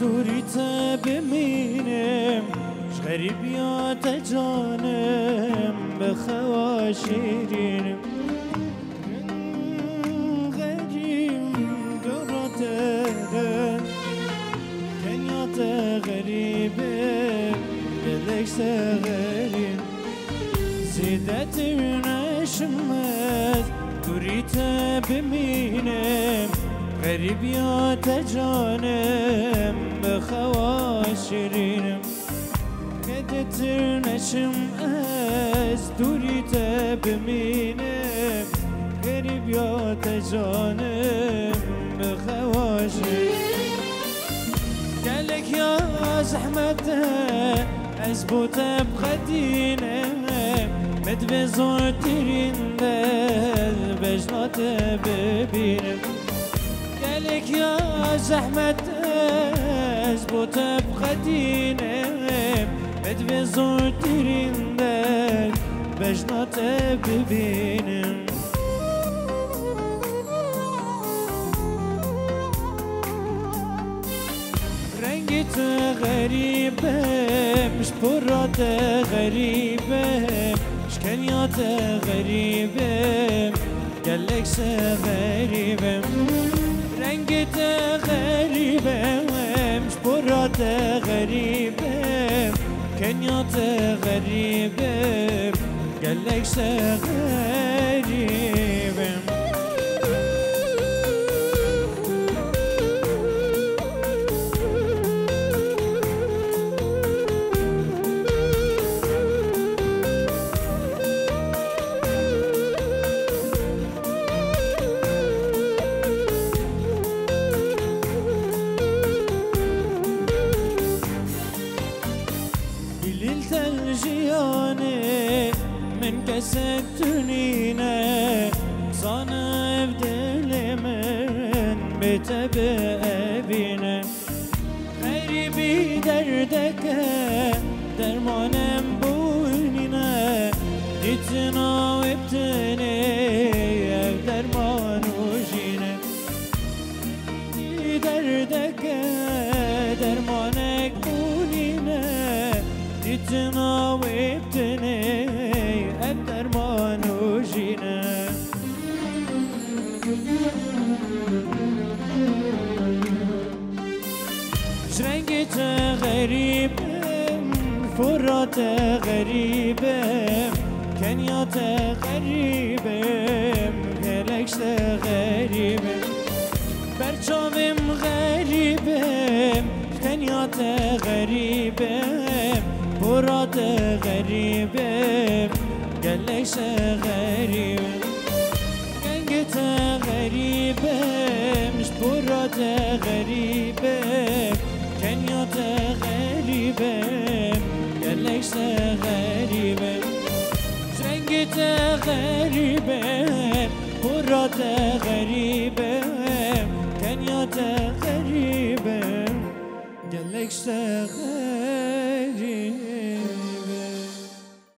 دوریت ببینم غریبیات جانم به خوا شیرینم غریب دوراترم کنیات غریبه دلک غریب. زیدت نشمت دوریت ببینم غریبیات جانم غريب يا تجانم بخواشرينم نشم از دوری تبمینم. غریب یا تجانم بخواشرينم قالك يا زحمت از بوتب خدينم مد بزور ترين دل بجنات ببینم. يا زحمة خدینم بد به زور درندك بجنات ببینم رنگت غریبم شپرات غریبم شکنیات غریبم گلکس غریبم رنگت غریبه مش برات غریبه کنیات غریبه گلکس غریبه Esettün yine zanıv dilimin Bitebe evine. Garibi derdeke dermanem bu yine. Ditin av ebdini ev dermanu jine Derdeke dermanek bu yine. Ditin av ebdini شرنقت غريب فرات غريب كنيات غريب هلكش غريب برچاوم غریبم کنیات غریبم برات غریبم گلش غریبم غریبم کنیات غریبم گلش غریبم رنگت غریبم برات غریبم کنیات غریبم گلکس غریبم